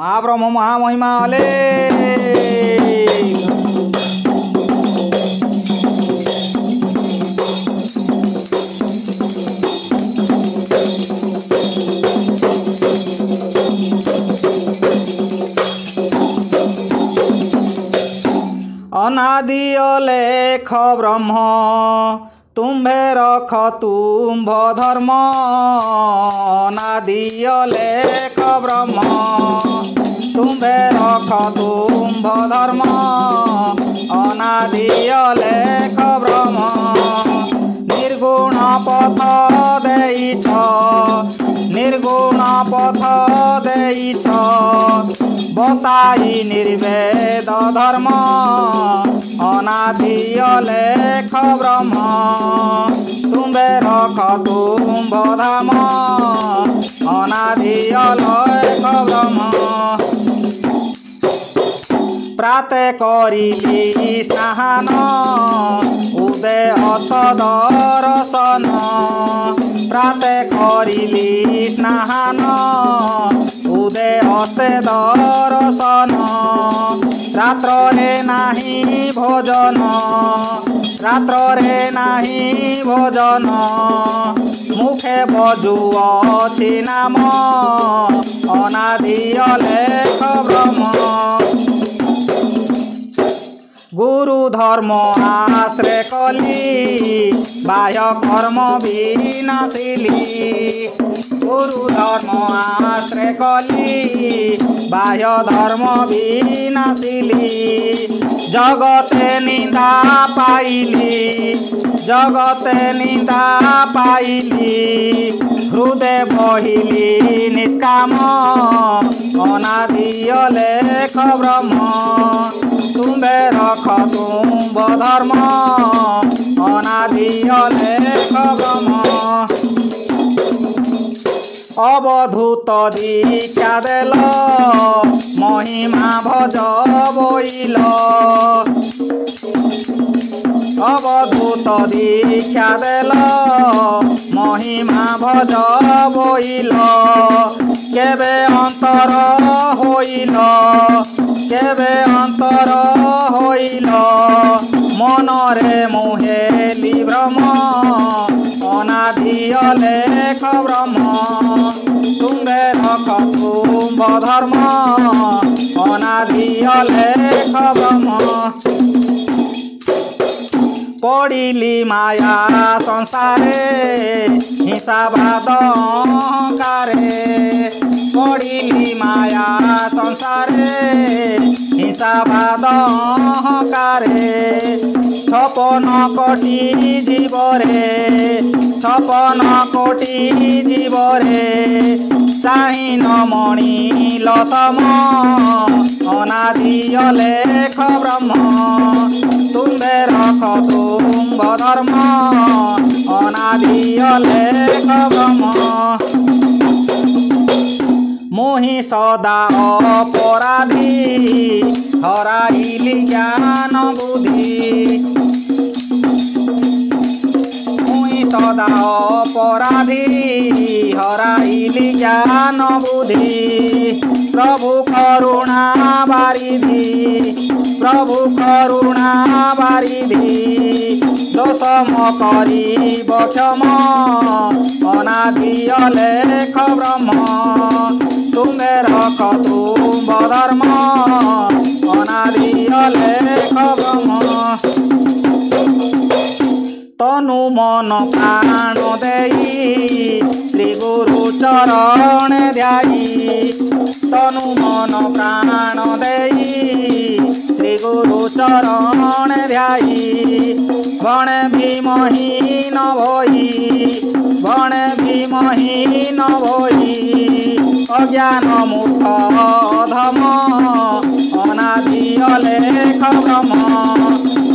মহাব্রহ্ম মহামহিমা হলে অনাদি লেখ ব্রহ্ম তুম্ভে রখ তুম্ভ ধর্ম। অনাদি লেখ ব্রহ্ম তুম্ভ ধর্ম অনাদি লেখ ব্রহ্ম। নির্গুণ পথ দেইছ নির্গুণ পথ দেইছ। বতাই নির্বেদ ধর্ম অনাদি লেখ ব্রহ্ম। তুম্বে রখ তুম্ভ ধাম অনাদি প্রাতে করিলি স্নাহান উদে অত দর্শন প্রাতে করিলি স্নাহান উদে অস্তে দর্শন রাত্রে নাহি ভোজন রাত্রে নাহি ভোজন মুখে বজুଅছি নাম অনাদি গুরু ধর্ম আশ্রে কলি, বাহ্য কর্ম বিনাশিলি। গুরু ধর্ম আশ্রে কলি, বাহ্য ধর্ম বিনাশিলি। জগতে নিন্দা পাইলি, জগতে নিন্দা পাইলি। হৃদে বহিলি নিষ্কাম অনাদিয় লেখ ব্রহ্ম। তুম্বে রখ তুম্ব ধর্ম অনাদিয় লেখ ব্রহ্ম অবধূত দীক্ষা দেল মহিমা ভজ বইল। অবধূত দীক্ষা দেল মহিমা ভজ বইল। কেবে অন্তর হইল? কেবে অন্তর হইল? মনরে মোহেলি ভ্রম লেখ ব্রহ্ম তুঙ্গে রখ তুম্ব ধর্ম অনাদিয় লেখ ব্রহ্ম পড়িলি মায়া সংসারে, হিসাবাদ অহংকারে। পড়িলি মায়া সংসারে, হিসাবাদ অহংকারে। ছপন কোটি জীবরে ছপন কোটি জীবরে চাহিন মণি লতম। অনাদিয় লেখ ব্রহ্ম, তুম্বে রখ তুম্ব ধর্ম। অনাদিয় লেখ ব্রহ্ম। মোহি সদা অপরাধী হরাইলি জ্ঞান বুদ্ধি। সদা অপরাধী, হরাইলি জ্ঞান বুদ্ধি। প্রভু করুণা বারিধি, প্রভু করুণা বারিধি। দোষম করিব ক্ষম, অনাদিয় লেখ ব্রহ্ম। তুমে রখ তুম্ব ধর্ম, অনাদিয় লেখ ব্রহ্ম। তনু মন প্রাণ দেই। শ্রী গুরু চরণ ধ্যাই তনু মন প্রাণ দেই। শ্রী গুরু চরণ ধ্যাই গণে ভীমহীন ভই গণে ভীমহীন ভই অজ্ঞান মূর্খ ধম। অনাদিয় লেখ ব্রহ্ম